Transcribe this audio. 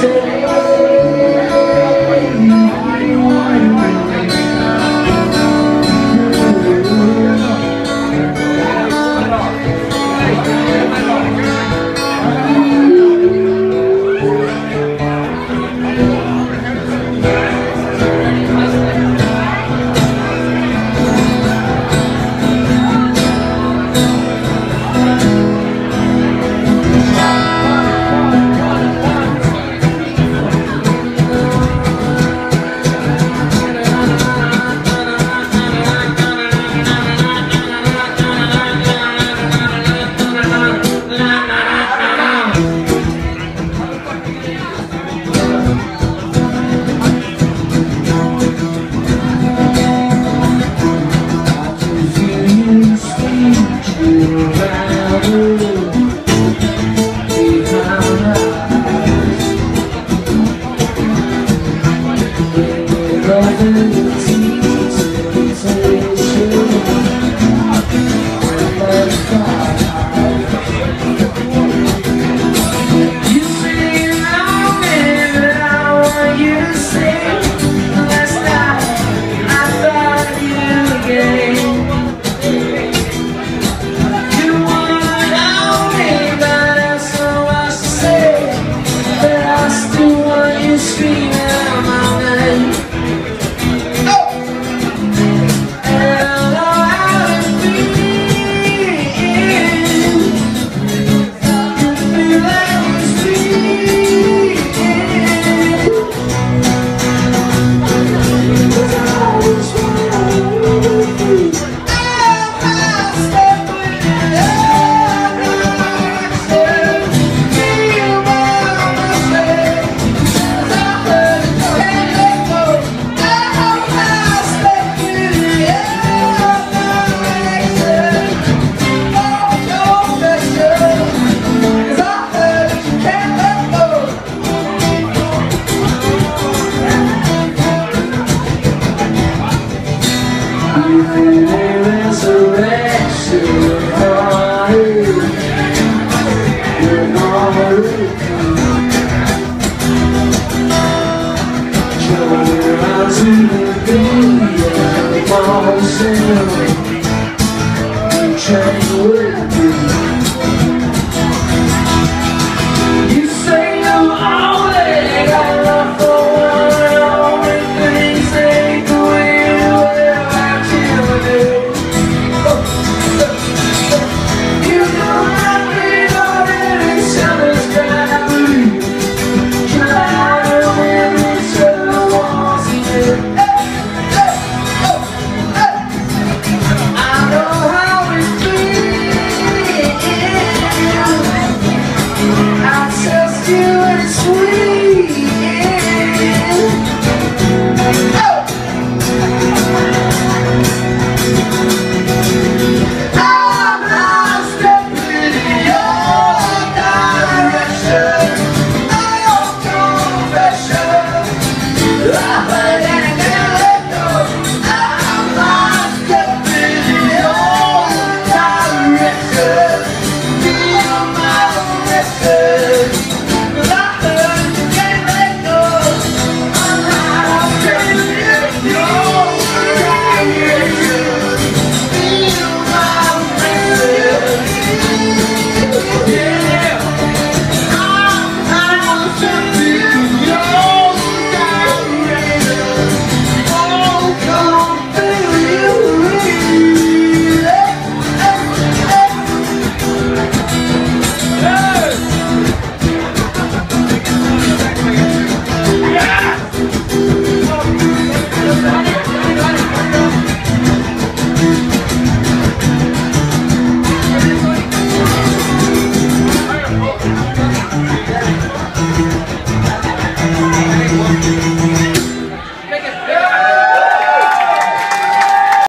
say Let's Change 아, 아.